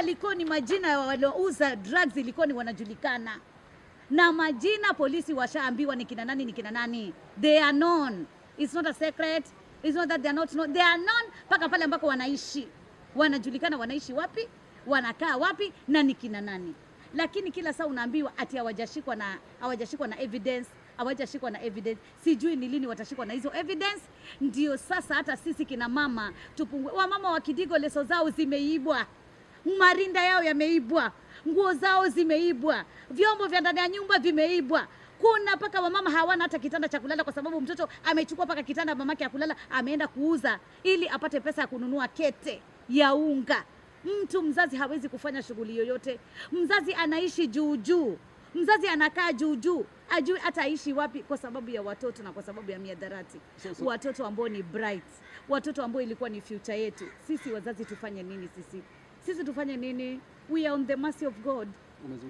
hapa Likoni majina ya waliouza drugs Likoni wanajulikana. Na majina polisi washaambiwa ni kina nani ni kina nani. They are known. It's not a secret. It's not that they are not known. They are known mpaka pale ambako wanaishi. Wanajulikana wanaishi wapi wanakaa wapi na ni kina nani. Lakini kila saa unaambiwa ati hawajashikwa na hawajashikwa na evidence hawajashikwa na evidence. Sijui ni lini watashikwa na hizo evidence. Ndio sasa hata sisi kina mama tupungue. Wamama wa kidigo leso zao zimeibwa marinda yao yameibwa, nguo zao zimeibwa, vyombo vya ndani ya nyumba vimeibwa. Kuna mpaka wamama hawana hata kitanda cha kulala, kwa sababu mtoto amechukua mpaka kitanda mamake ya kulala, ameenda kuuza ili apate pesa ya kununua kete ya unga. Mtu mzazi hawezi kufanya shughuli yoyote, mzazi anaishi juu juu, mzazi anakaa juu juu, ajui hata aishi wapi, kwa sababu ya watoto na kwa sababu ya miadarati So- so- watoto ambao ni bright, watoto ambao ilikuwa ni future yetu. Sisi wazazi tufanye nini? Sisi sisi tufanye nini? We are on the mercy of God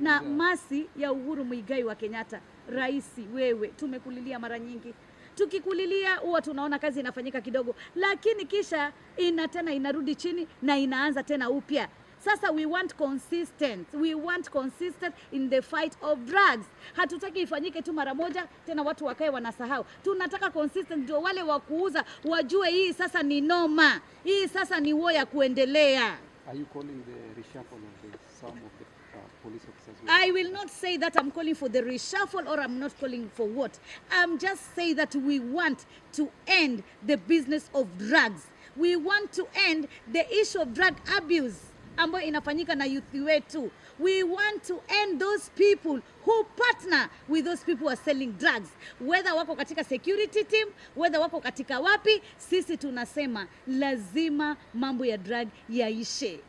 na masi ya Uhuru Muigai wa Kenyatta. Raisi, wewe tumekulilia mara nyingi, tukikulilia huwa tunaona kazi inafanyika kidogo, lakini kisha ina tena inarudi chini na inaanza tena upya. Sasa we want consistent, we want consistent in the fight of drugs. Hatutaki ifanyike tu mara moja tena watu wakae wanasahau. Tunataka consistent, ndio wale wa kuuza wajue hii sasa ni noma, hii sasa ni wo ya kuendelea. Are you calling the reshuffle of the, some of the uh, police officers? I will not say that I'm calling for the reshuffle or I'm not calling for what. I'm just saying that we want to end the business of drugs. We want to end the issue of drug abuse ambayo inafanyika na youth wetu. We want to end those people who partner with those people who are selling drugs, whether wako katika security team, whether wako katika wapi. Sisi tunasema lazima mambo ya drug yaishe.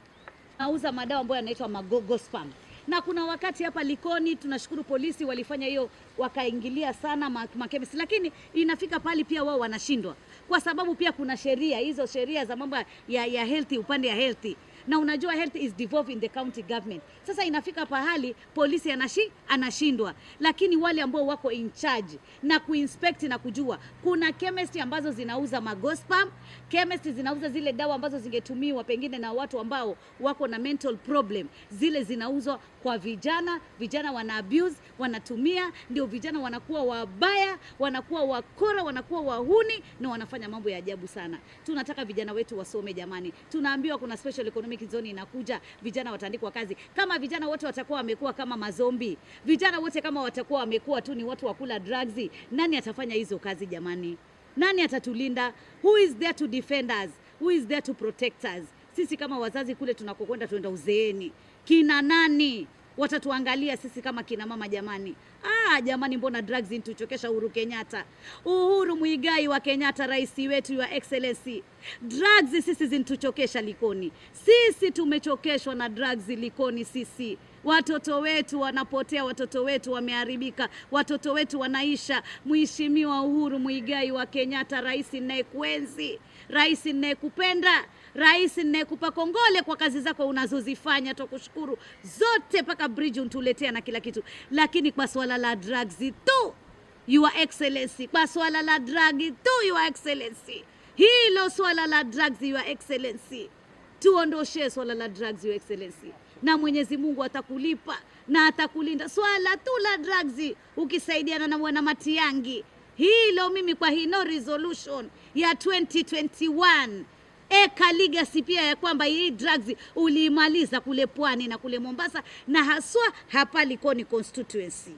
Nauza madawa ambayo yanaitwa magogo spam. Na kuna wakati hapa Likoni tunashukuru polisi walifanya hiyo, wakaingilia sana ma- makemisi, lakini inafika pali pia wao wanashindwa, kwa sababu pia kuna sheria hizo, sheria za mambo ya, ya healthy, upande ya healthy na unajua health is devolved in the county government. Sasa inafika pahali polisi anashi, anashindwa, lakini wale ambao wako in charge na kuinspect na kujua, kuna chemist ambazo zinauza magospam, chemist zinauza zile dawa ambazo zingetumiwa pengine na watu ambao wako na mental problem, zile zinauzwa kwa vijana. Vijana wana abuse, wanatumia, ndio vijana wanakuwa wabaya, wanakuwa wakora, wanakuwa wahuni na wanafanya mambo ya ajabu sana. Tunataka vijana wetu wasome jamani. Tunaambiwa kuna special economic zone inakuja, vijana wataandikwa kazi. Kama vijana wote watakuwa wamekuwa kama mazombi, vijana wote kama watakuwa wamekuwa tu ni watu wa kula drugs, nani atafanya hizo kazi jamani? Nani atatulinda? Who is there to defend us? Who is there to protect us? Sisi kama wazazi kule tunakokwenda tuenda uzeeni, kina nani watatuangalia sisi kama kina mama jamani? Ah, jamani, mbona drugs intuchokesha Uhuru Kenyatta, Uhuru Muigai wa Kenyatta, rais wetu wa excellency. Drugs sisi zintuchokesha Likoni, sisi tumechokeshwa na drugs Likoni sisi watoto wetu wanapotea, watoto wetu wameharibika, watoto wetu wanaisha. Mheshimiwa Uhuru Muigai wa Kenyatta, rais ninayekuenzi, rais ninayekupenda, rais ninayekupa kongole kwa kazi zako unazozifanya, tukushukuru zote, mpaka bridge untuletea na kila kitu, lakini kwa swala la drugs tu Your Excellency, kwa swala la drug tu Your Excellency, hilo swala la drugs Your Excellency, tuondoshe swala la drugs Your Excellency, na Mwenyezi Mungu atakulipa na atakulinda. Swala tu la drugs ukisaidiana na bwana Matiangi, hilo mimi kwa hino resolution ya 2021 eka legacy pia ya kwamba hii drugs uliimaliza kule pwani na kule Mombasa na haswa hapa Likoni constituency.